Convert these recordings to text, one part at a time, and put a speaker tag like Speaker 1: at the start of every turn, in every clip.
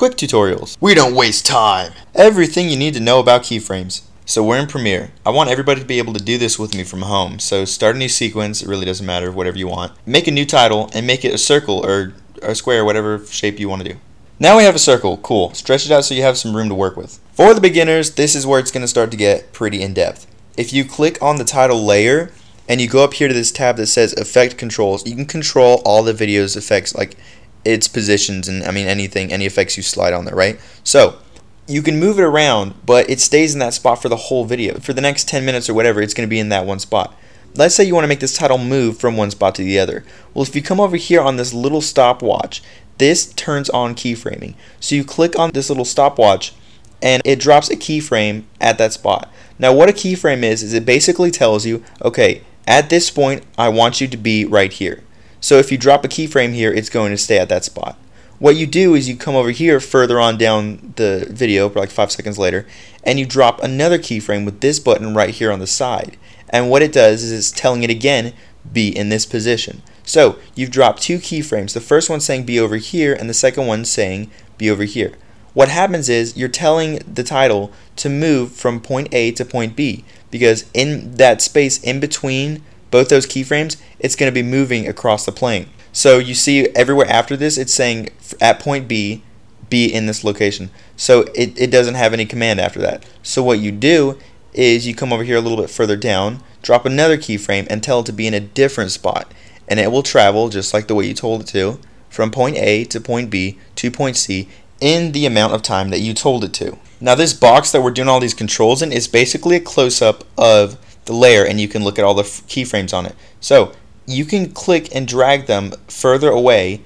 Speaker 1: Quick tutorials.
Speaker 2: We don't waste time.
Speaker 1: Everything you need to know about keyframes. So we're in Premiere. I want everybody to be able to do this with me from home. So start a new sequence, it really doesn't matter, whatever you want. Make a new title and make it a circle or a square, whatever shape you want to do. Now we have a circle, cool. Stretch it out so you have some room to work with. For the beginners, this is where it's going to start to get pretty in-depth. If you click on the title layer and you go up here to this tab that says effect controls, you can control all the video's effects like its positions and I mean anything, any effects you slide on there, right? So you can move it around, but it stays in that spot for the whole video. For the next 10 minutes or whatever, it's going to be in that one spot. Let's say you want to make this title move from one spot to the other. Well, if you come over here on this little stopwatch, this turns on keyframing. So you click on this little stopwatch and it drops a keyframe at that spot. Now what a keyframe is, is it basically tells you, okay, at this point, I want you to be right here. So if you drop a keyframe here, it's going to stay at that spot. What you do is you come over here further on down the video, like five seconds later, and you drop another keyframe with this button right here on the side. And what it does is it's telling it again, be in this position. So you've dropped two keyframes. The first one saying be over here, and the second one saying be over here. What happens is you're telling the title to move from point A to point B because in that space in between both those keyframes, it's going to be moving across the plane. So you see everywhere after this, it's saying at point B, be in this location. So it, it doesn't have any command after that. So what you do is you come over here a little bit further down, drop another keyframe, and tell it to be in a different spot. And it will travel, just like the way you told it to, from point A to point B to point C in the amount of time that you told it to. Now this box that we're doing all these controls in is basically a close-up of the layer and you can look at all the keyframes on it. So you can click and drag them further away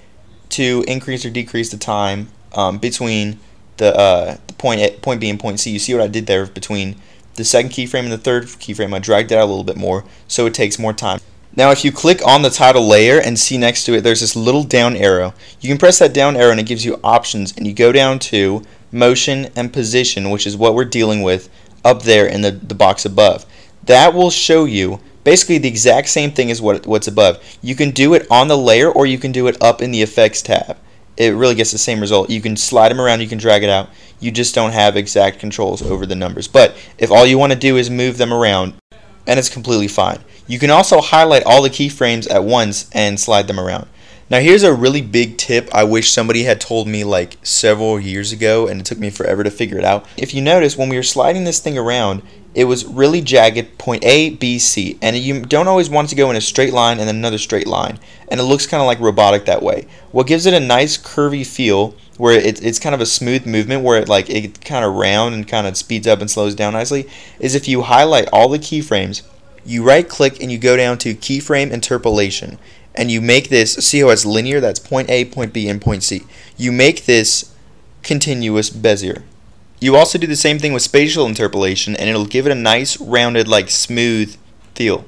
Speaker 1: to increase or decrease the time um, between the, uh, the point, a, point B and point C. You see what I did there between the second keyframe and the third keyframe. I dragged it out a little bit more so it takes more time. Now if you click on the title layer and see next to it there's this little down arrow. You can press that down arrow and it gives you options and you go down to motion and position which is what we're dealing with up there in the, the box above that will show you basically the exact same thing as what, what's above. You can do it on the layer or you can do it up in the effects tab. It really gets the same result. You can slide them around, you can drag it out. You just don't have exact controls over the numbers. But if all you want to do is move them around, and it's completely fine. You can also highlight all the keyframes at once and slide them around. Now here's a really big tip I wish somebody had told me like several years ago and it took me forever to figure it out. If you notice when we were sliding this thing around it was really jagged point A, B, C and you don't always want to go in a straight line and then another straight line and it looks kind of like robotic that way. What gives it a nice curvy feel where it, it's kind of a smooth movement where it like it kind of round and kind of speeds up and slows down nicely is if you highlight all the keyframes you right click and you go down to keyframe interpolation and you make this COS linear that's point A point B and point C you make this continuous Bezier you also do the same thing with spatial interpolation and it'll give it a nice rounded like smooth feel.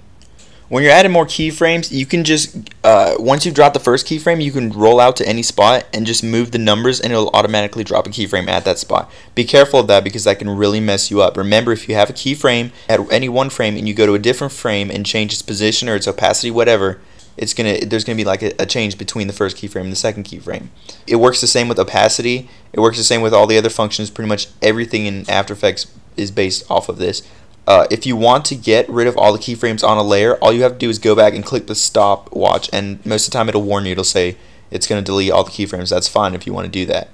Speaker 1: When you're adding more keyframes, you can just, uh, once you drop the first keyframe, you can roll out to any spot and just move the numbers and it'll automatically drop a keyframe at that spot. Be careful of that because that can really mess you up. Remember, if you have a keyframe at any one frame and you go to a different frame and change its position or its opacity, whatever, it's gonna there's gonna be like a, a, change between the first keyframe and the second keyframe. It works the same with opacity. It works the same with all the other functions. Pretty much everything in After Effects is based off of this. Uh, if you want to get rid of all the keyframes on a layer, all you have to do is go back and click the stopwatch, and most of the time it'll warn you. It'll say it's going to delete all the keyframes. That's fine if you want to do that.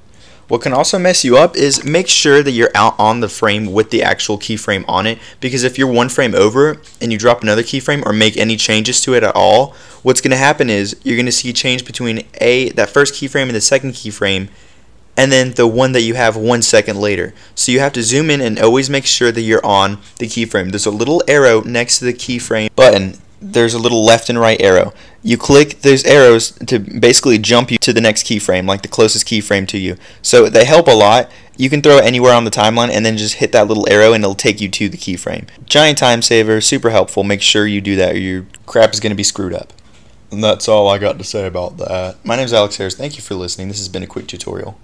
Speaker 1: What can also mess you up is make sure that you're out on the frame with the actual keyframe on it because if you're one frame over and you drop another keyframe or make any changes to it at all, what's going to happen is you're going to see a change between a that first keyframe and the second keyframe and then the one that you have one second later. So you have to zoom in and always make sure that you're on the keyframe. There's a little arrow next to the keyframe button there's a little left and right arrow. You click those arrows to basically jump you to the next keyframe, like the closest keyframe to you. So they help a lot. You can throw it anywhere on the timeline and then just hit that little arrow and it'll take you to the keyframe. Giant time saver, super helpful. Make sure you do that or your crap is going to be screwed up.
Speaker 2: And that's all I got to say about that.
Speaker 1: My name is Alex Harris. Thank you for listening. This has been a quick tutorial.